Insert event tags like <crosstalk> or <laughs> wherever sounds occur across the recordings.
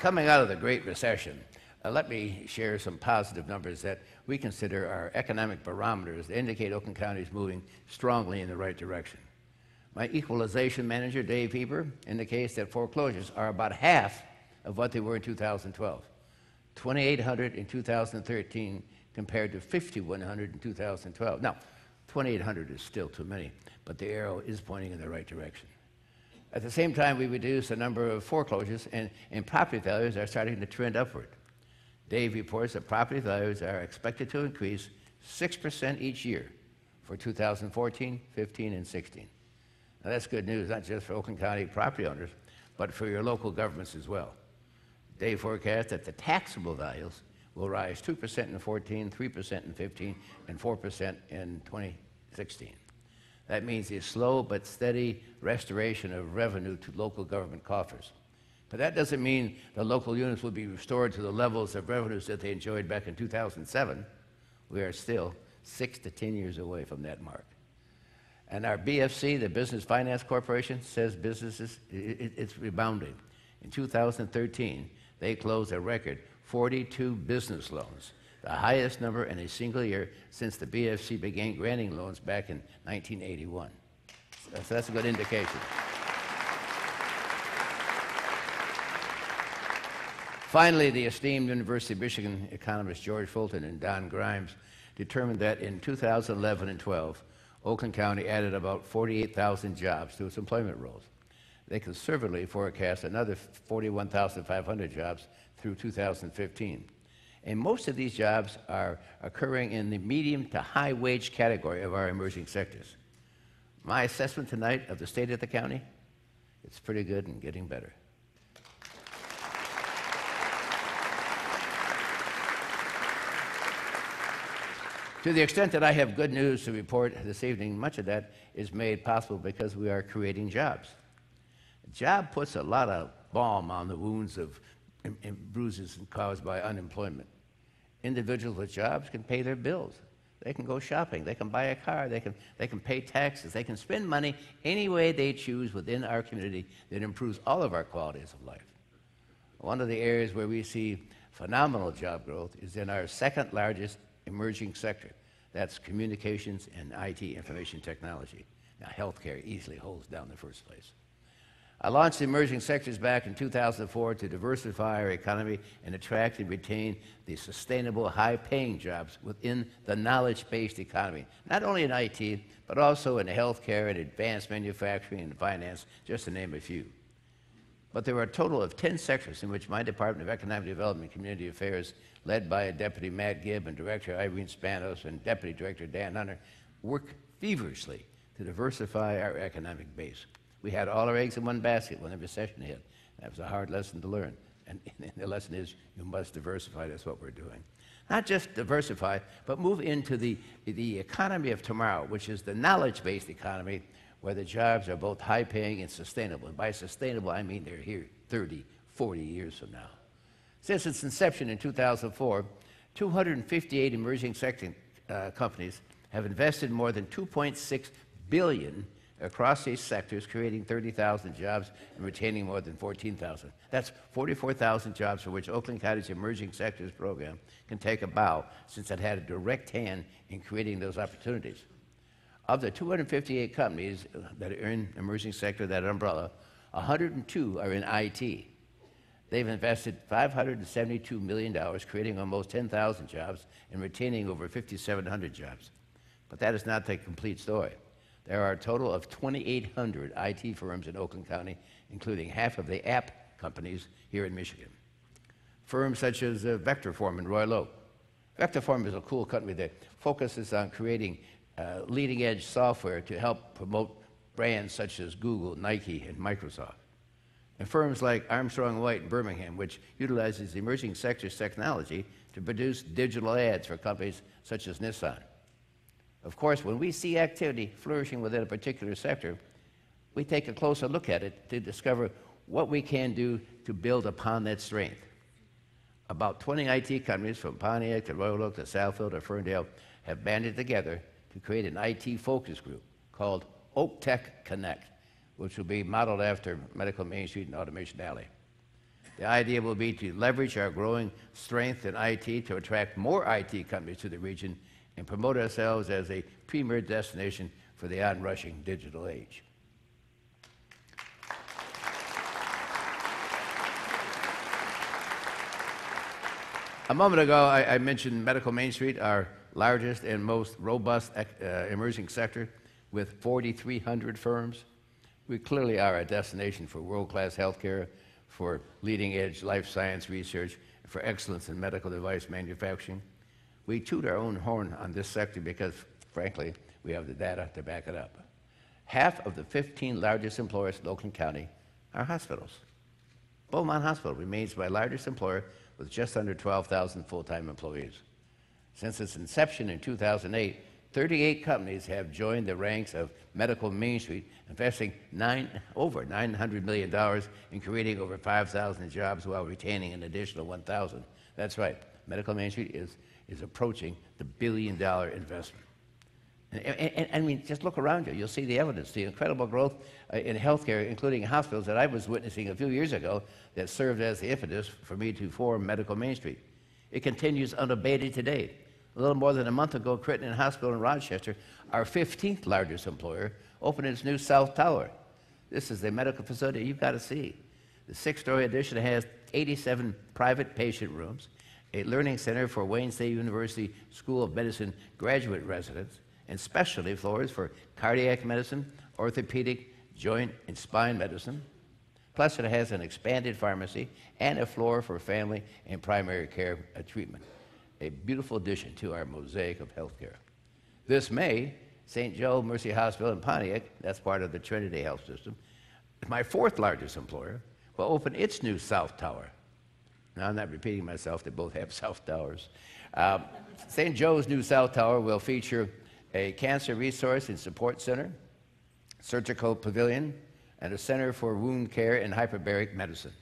Coming out of the Great Recession, uh, let me share some positive numbers that we consider our economic barometers that indicate Oakland County is moving strongly in the right direction. My equalization manager, Dave Hieber, indicates that foreclosures are about half of what they were in 2012. 2,800 in 2013 compared to 5,100 in 2012. Now, 2,800 is still too many, but the arrow is pointing in the right direction. At the same time, we reduced the number of foreclosures, and, and property values are starting to trend upward. Dave reports that property values are expected to increase 6% each year for 2014, 15, and 16. Now, that's good news, not just for Oakland County property owners, but for your local governments as well. They forecast that the taxable values will rise 2% in 14, 3% in 15, and 4% in 2016. That means a slow but steady restoration of revenue to local government coffers. But that doesn't mean the local units will be restored to the levels of revenues that they enjoyed back in 2007. We are still six to 10 years away from that mark. And our BFC, the Business Finance Corporation, says businesses, it, it's rebounding. In 2013, they closed a record 42 business loans, the highest number in a single year since the BFC began granting loans back in 1981. So that's a good indication. Finally, the esteemed University of Michigan economists George Fulton and Don Grimes determined that in 2011 and 12, Oakland County added about 48,000 jobs to its employment rolls. They conservatively forecast another 41,500 jobs through 2015. And most of these jobs are occurring in the medium to high wage category of our emerging sectors. My assessment tonight of the state of the county, it's pretty good and getting better. To the extent that I have good news to report this evening, much of that is made possible because we are creating jobs. A job puts a lot of balm on the wounds of and, and bruises caused by unemployment. Individuals with jobs can pay their bills. They can go shopping. They can buy a car. They can, they can pay taxes. They can spend money any way they choose within our community that improves all of our qualities of life. One of the areas where we see phenomenal job growth is in our second largest emerging sector. That's communications and IT information technology. Now, healthcare easily holds down the first place. I launched the emerging sectors back in 2004 to diversify our economy and attract and retain the sustainable, high paying jobs within the knowledge based economy, not only in IT, but also in healthcare and advanced manufacturing and finance, just to name a few. But there are a total of 10 sectors in which my Department of Economic Development and Community Affairs, led by Deputy Matt Gibb and Director Irene Spanos and Deputy Director Dan Hunter, work feverishly to diversify our economic base. We had all our eggs in one basket when the recession hit. That was a hard lesson to learn. And, <laughs> and the lesson is you must diversify. That's what we're doing. Not just diversify, but move into the, the economy of tomorrow, which is the knowledge based economy where the jobs are both high paying and sustainable. And by sustainable, I mean they're here 30, 40 years from now. Since its inception in 2004, 258 emerging sector uh, companies have invested more than 2.6 billion across these sectors, creating 30,000 jobs and retaining more than 14,000. That's 44,000 jobs for which Oakland County's Emerging Sectors Program can take a bow since it had a direct hand in creating those opportunities. Of the 258 companies that are in emerging sector, that umbrella, 102 are in IT. They've invested $572 million, creating almost 10,000 jobs and retaining over 5,700 jobs. But that is not the complete story. There are a total of 2,800 IT firms in Oakland County, including half of the app companies here in Michigan. Firms such as uh, Vectorform in Royal Oak. Vectorform is a cool company that focuses on creating uh, leading edge software to help promote brands such as Google, Nike, and Microsoft. And firms like Armstrong White in Birmingham, which utilizes emerging sectors technology to produce digital ads for companies such as Nissan. Of course, when we see activity flourishing within a particular sector, we take a closer look at it to discover what we can do to build upon that strength. About 20 IT companies from Pontiac to Royal Oak to Southfield to Ferndale have banded together to create an IT focus group called Oak Tech Connect, which will be modeled after Medical Main Street and Automation Alley. The idea will be to leverage our growing strength in IT to attract more IT companies to the region and promote ourselves as a premier destination for the onrushing digital age. A moment ago, I, I, mentioned Medical Main Street, our largest and most robust uh, emerging sector with 4,300 firms. We clearly are a destination for world-class healthcare, for leading-edge life science research, for excellence in medical device manufacturing. We toot our own horn on this sector because, frankly, we have the data to back it up. Half of the 15 largest employers in Oakland County are hospitals. Beaumont Hospital remains my largest employer with just under 12,000 full-time employees. Since its inception in 2008, 38 companies have joined the ranks of Medical Main Street, investing nine, over $900 million in creating over 5,000 jobs while retaining an additional 1,000. That's right, Medical Main Street is, is approaching the billion dollar investment. And, and, and, I mean, just look around you. You'll see the evidence, the incredible growth uh, in healthcare, including hospitals that I was witnessing a few years ago that served as the impetus for me to form Medical Main Street. It continues unabated today. A little more than a month ago, Crittenton Hospital in Rochester, our 15th largest employer, opened its new South Tower. This is a medical facility you've got to see. The six story addition has 87 private patient rooms, a learning center for Wayne State University School of Medicine graduate residents, and specialty floors for cardiac medicine, orthopedic, joint, and spine medicine. Plus, it has an expanded pharmacy and a floor for family and primary care treatment. A beautiful addition to our mosaic of healthcare. This May, St. Joe Mercy Hospital in Pontiac, that's part of the Trinity Health System, my fourth largest employer, will open its new South Tower. Now, I'm not repeating myself, they both have <laughs> South Towers. Um, St. Joe's new South Tower will feature a cancer resource and support center, surgical pavilion, and a center for wound care and hyperbaric medicine.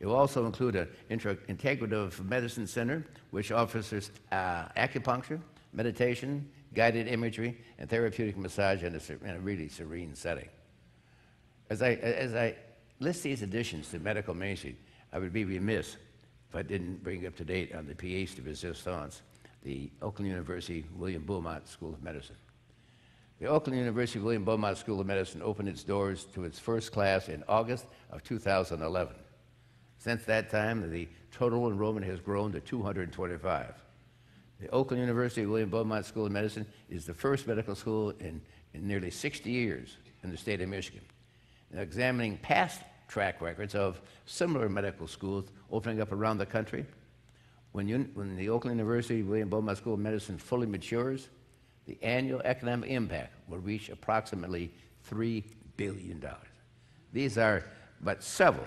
It will also include an integrative medicine center, which offers uh, acupuncture, meditation, guided imagery, and therapeutic massage in a, in a really serene setting. As I, as I list these additions to medical Main Street, I would be remiss if I didn't bring up to date on the pièce de resistance the Oakland University William Beaumont School of Medicine. The Oakland University William Beaumont School of Medicine opened its doors to its first class in August of 2011. Since that time, the total enrollment has grown to 225. The Oakland University William Beaumont School of Medicine is the first medical school in, in nearly 60 years in the state of Michigan. Now, examining past track records of similar medical schools opening up around the country, when, you, when the Oakland University William Beaumont School of Medicine fully matures, the annual economic impact will reach approximately $3 billion. These are but several.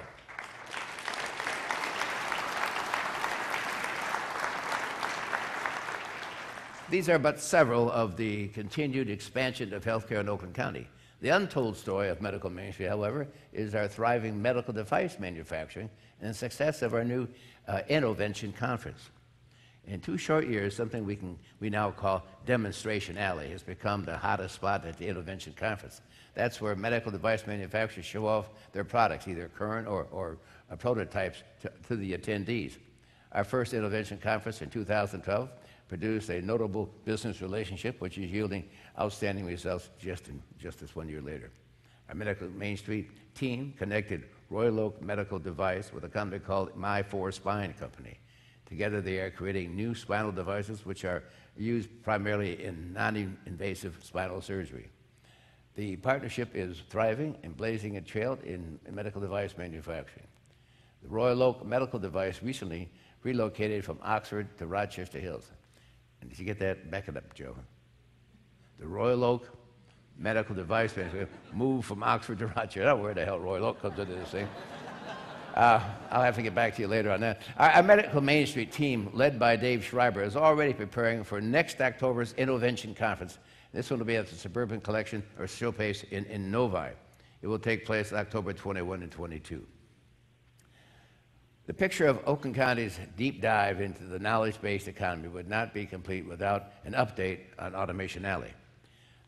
These are but several of the continued expansion of healthcare in Oakland County. The untold story of medical Street, however, is our thriving medical device manufacturing and the success of our new uh, Innovention Conference. In two short years, something we, can, we now call Demonstration Alley has become the hottest spot at the Innovention Conference. That's where medical device manufacturers show off their products, either current or, or uh, prototypes, to, to the attendees. Our first Innovention Conference in 2012 produced a notable business relationship, which is yielding outstanding results just, in, just this one year later. Our Medical Main Street team connected Royal Oak Medical Device with a company called My4 Spine Company. Together, they are creating new spinal devices which are used primarily in non invasive spinal surgery. The partnership is thriving and blazing a trail in medical device manufacturing. The Royal Oak Medical Device recently relocated from Oxford to Rochester Hills. And did you get that? Back it up, Joe. The Royal Oak medical device manufacturer moved from Oxford to Rochester. I don't know where the hell Royal Oak comes into this thing. Uh, I'll have to get back to you later on that. Our, our, Medical Main Street team, led by Dave Schreiber, is already preparing for next October's Innovention Conference. This one will be at the Suburban Collection or Showcase in, in Novi. It will take place October 21 and 22. The picture of Oakland County's deep dive into the knowledge based economy would not be complete without an update on Automation Alley.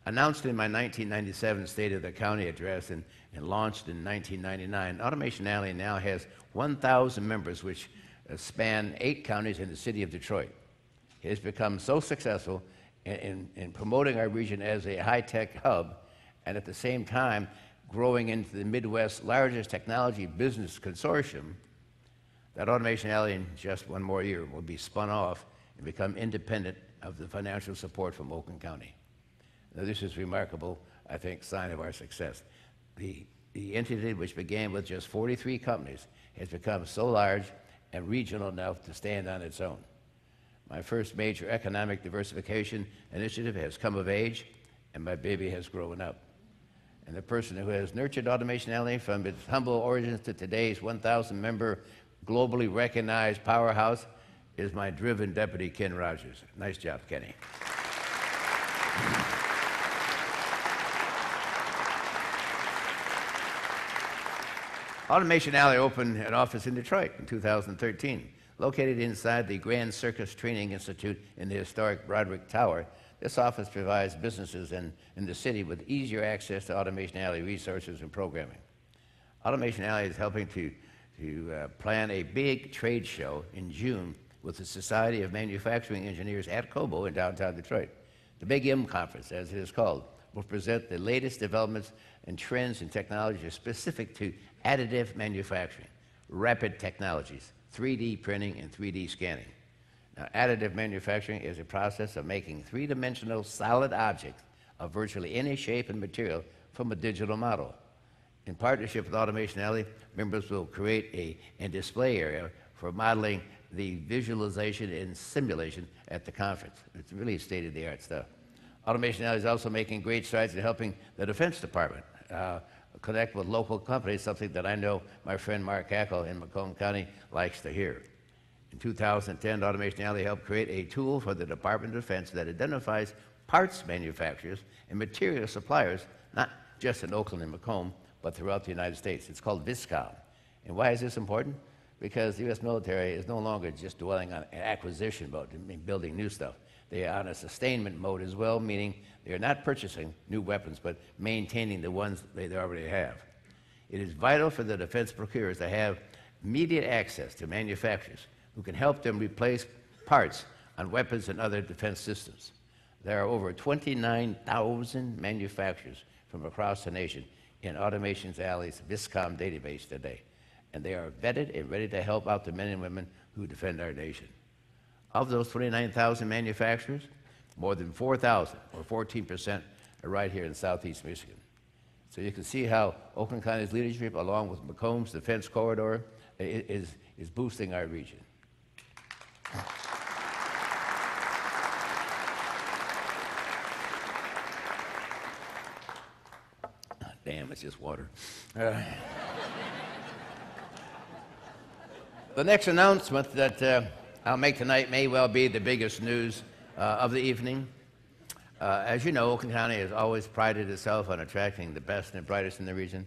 Announced in my 1997 State of the County address and, and launched in 1999, Automation Alley now has 1,000 members, which uh, span eight counties in the city of Detroit. It has become so successful in, in, in promoting our region as a high tech hub and at the same time growing into the Midwest's largest technology business consortium that Automation Alley in just one more year will be spun off and become independent of the financial support from Oakland County. Now, this is remarkable, I think, sign of our success. The, the entity, which began with just 43 companies, has become so large and regional enough to stand on its own. My first major economic diversification initiative has come of age, and my baby has grown up. And the person who has nurtured Automation Alley from its humble origins to today's 1,000 member, globally recognized powerhouse is my driven deputy, Ken Rogers. Nice job, Kenny. Automation Alley opened an office in Detroit in 2013. Located inside the Grand Circus Training Institute in the historic Broderick Tower, this office provides businesses in, in the city with easier access to Automation Alley resources and programming. Automation Alley is helping to, to uh, plan a big trade show in June with the Society of Manufacturing Engineers at Cobo in downtown Detroit. The Big M Conference, as it is called, will present the latest developments and trends in technology specific to additive manufacturing, rapid technologies, 3D printing, and 3D scanning. Now, additive manufacturing is a process of making three dimensional solid objects of virtually any shape and material from a digital model. In partnership with Automation Alley, members will create a, a display area for modeling the visualization and simulation at the conference. It's really state of the art stuff. Automation Alley is also making great strides in helping the Defense Department uh, connect with local companies, something that I know my friend Mark Hackel in Macomb County likes to hear. In 2010, Automation Alley helped create a tool for the Department of Defense that identifies parts manufacturers and material suppliers, not just in Oakland and Macomb, but throughout the United States. It's called VISCOM. And why is this important? Because the U.S. military is no longer just dwelling on acquisition mode, building new stuff. They are on a sustainment mode as well, meaning they are not purchasing new weapons, but maintaining the ones they already have. It is vital for the defense procurers to have immediate access to manufacturers who can help them replace parts on weapons and other defense systems. There are over 29,000 manufacturers from across the nation in Automation's Alley's VISCOM database today, and they are vetted and ready to help out the men and women who defend our nation. Of those 29,000 manufacturers, more than 4,000, or 14%, are right here in southeast Michigan. So you can see how Oakland County's leadership, along with Macomb's defense corridor, is, is boosting our region. Damn, it's just water. Uh, the next announcement that uh, I'll make tonight may well be the biggest news uh, of the evening. Uh, as you know, Oakland County has always prided itself on attracting the best and brightest in the region.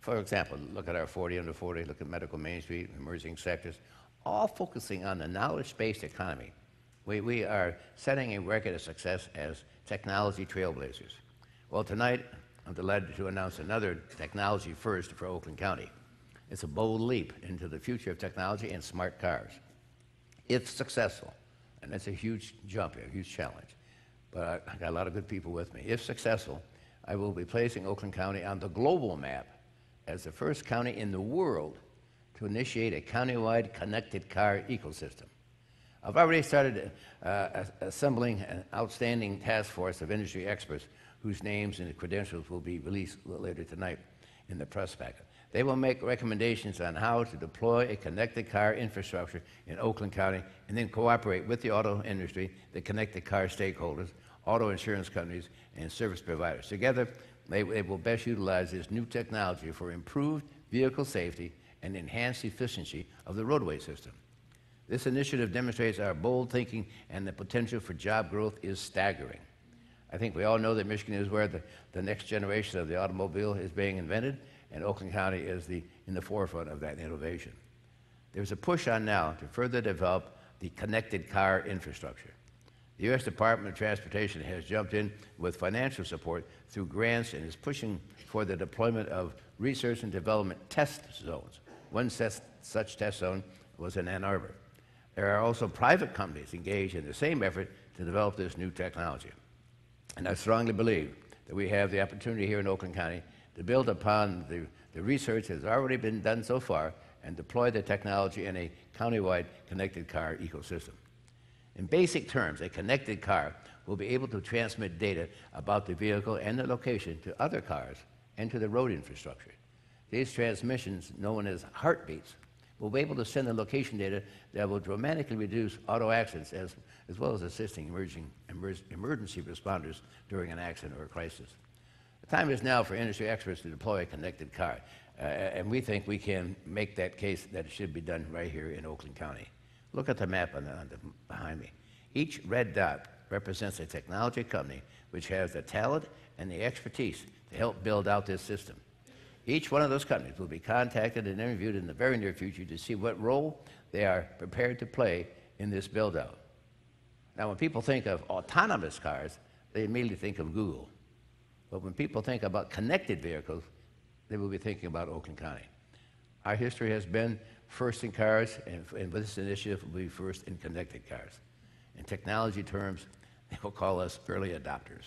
For example, look at our 40 under 40, look at Medical Main Street, emerging sectors, all focusing on the knowledge based economy. We, we are setting a record of success as technology trailblazers. Well, tonight, I'm delighted to announce another technology first for Oakland County. It's a bold leap into the future of technology and smart cars if successful, and that's a huge jump, a huge challenge, but I, got a lot of good people with me. If successful, I will be placing Oakland County on the global map as the first county in the world to initiate a countywide connected car ecosystem. I've already started uh, assembling an outstanding task force of industry experts whose names and credentials will be released later tonight in the press packet. They will make recommendations on how to deploy a connected car infrastructure in Oakland County and then cooperate with the auto industry, the connected car stakeholders, auto insurance companies, and service providers. Together, they, they will best utilize this new technology for improved vehicle safety and enhanced efficiency of the roadway system. This initiative demonstrates our bold thinking and the potential for job growth is staggering. I think we all know that Michigan is where the, the next generation of the automobile is being invented, and Oakland County is the, in the forefront of that innovation. There's a push on now to further develop the connected car infrastructure. The U.S. Department of Transportation has jumped in with financial support through grants and is pushing for the deployment of research and development test zones. One such such test zone was in Ann Arbor. There are also private companies engaged in the same effort to develop this new technology. And I strongly believe that we have the opportunity here in Oakland County to build upon the, the research that has already been done so far and deploy the technology in a countywide connected car ecosystem. In basic terms, a connected car will be able to transmit data about the vehicle and the location to other cars and to the road infrastructure. These transmissions, known as heartbeats, will be able to send the location data that will dramatically reduce auto accidents as, as well as assisting emerging, emer- emergency responders during an accident or a crisis. The time is now for industry experts to deploy a connected car, uh, and we think we can make that case that it should be done right here in Oakland County. Look at the map on the, on the, behind me. Each red dot represents a technology company which has the talent and the expertise to help build out this system. Each one of those companies will be contacted and interviewed in the very near future to see what role they are prepared to play in this build out. Now, when people think of autonomous cars, they immediately think of Google. But when people think about connected vehicles, they will be thinking about Oakland County. Our history has been first in cars, and, and with this initiative, will be first in connected cars. In technology terms, <laughs> they will call us early adopters.